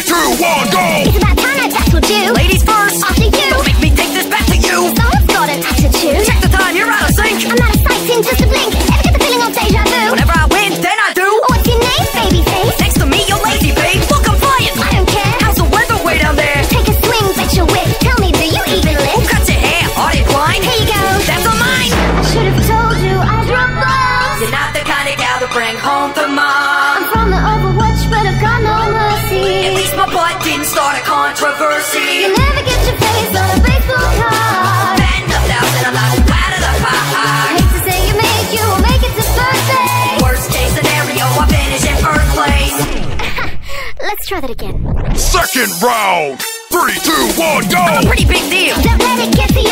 Three, two, one, go! It's about time I battled you! Ladies first. After you! Don't make me take this back to you. Someone's got an attitude! Check the time, you're out of sync. I'm out of sight in just a blink! Ever get the feeling of deja vu? Whenever I win, then I do. What's your name, babyface? Next to me, you're lazy, babe. Look, I'm flying. I don't care! How's the weather way down there? Take a swing, bet your wit! Tell me, do you even Who cut your hair? Are they blind? Here you go! That's on mine. I should have told you I'd drop balls! You're not the kind of gal to bring home to mom. Controversy. You never get your face on a baseball card! Batting a thousand, I'm not out of the I pot. hate to say you made you will make it to first base! Worst case scenario, I finish in first place. Let's try that again. Second round! Three, two, one, go! Pretty big deal. Don't let it get to your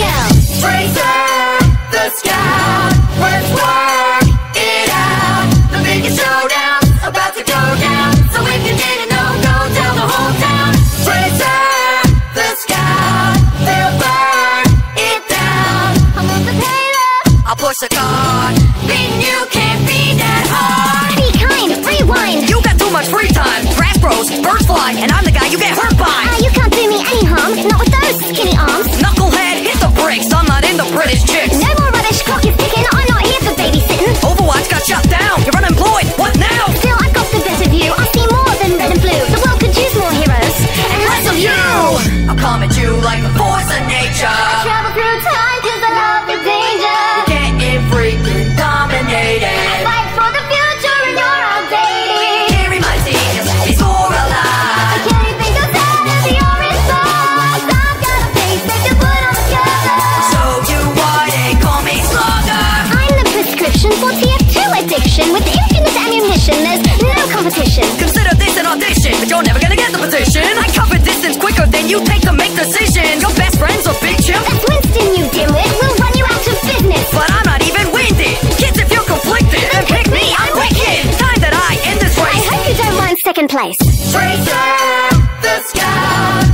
Tracer, the scout. Work it out. The biggest about to go down. So if you know, go the whole town. The scout. It down. I'm on the! I'll push the you can't be that hard. Be kind, rewind! You got too much free time. Grows, birds fly, and I'm the guy you get hurt by. Ah, you can't do me any harm, not with those skinny arms! Knucklehead, hit the brakes. I'm not into British chicks. No more rubbish, clock is ticking, I'm not here for babysitting! Overwatch got shut down. You're unemployed. What now? Still, I've got the better view, I see more than red and blue! The world could use more heroes, and less of you! I'll come at you like a force of nature. Place. Tracer, the scout,